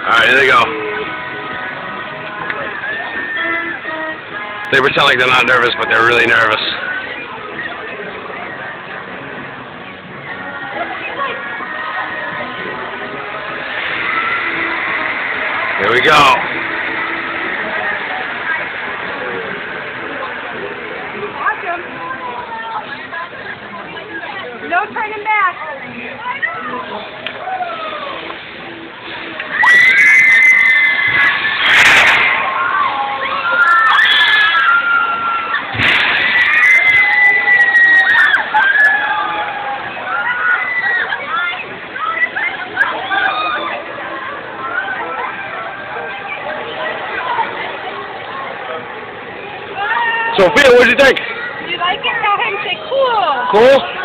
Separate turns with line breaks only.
Alright, here they go. They pretend like they're not nervous, but they're really nervous. Here we go.
Him. No turning back.
Sophia, what'd you think?
You like it? Tell him say cool.
Cool?